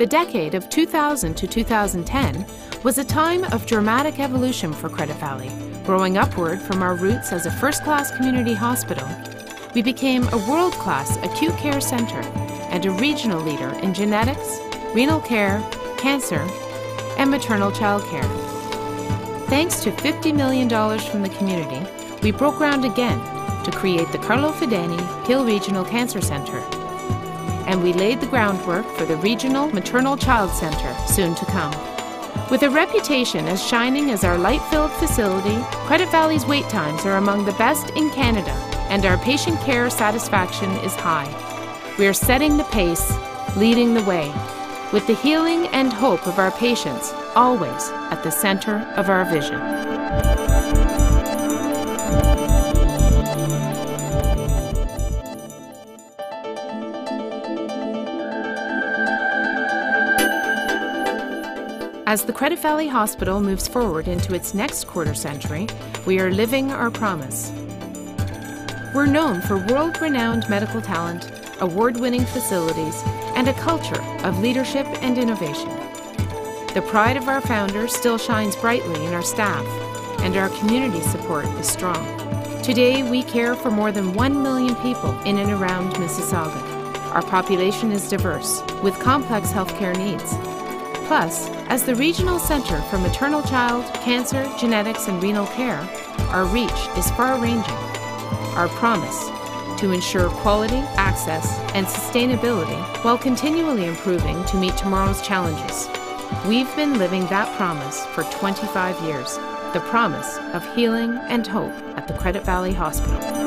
The decade of 2000 to 2010 was a time of dramatic evolution for Credit Valley. Growing upward from our roots as a first class community hospital, we became a world class acute care centre and a regional leader in genetics, renal care, cancer, and maternal child care. Thanks to $50 million from the community, we broke ground again to create the Carlo Fidani Peel Regional Cancer Centre. And we laid the groundwork for the Regional Maternal Child Centre soon to come. With a reputation as shining as our light filled facility, Credit Valley's wait times are among the best in Canada, and our patient care satisfaction is high. We are setting the pace, leading the way, with the healing and hope of our patients always at the center of our vision. As the Credit Valley Hospital moves forward into its next quarter century, we are living our promise. We're known for world renowned medical talent, award winning facilities, and a culture of leadership and innovation. The pride of our founders still shines brightly in our staff, and our community support is strong. Today, we care for more than 1 million people in and around Mississauga. Our population is diverse, with complex healthcare needs. Plus, as the regional center for maternal child, cancer, genetics, and renal care, our reach is far ranging. Our promise to ensure quality, access, and sustainability while continually improving to meet tomorrow's challenges. We've been living that promise for 25 years the promise of healing and hope at the Credit Valley Hospital.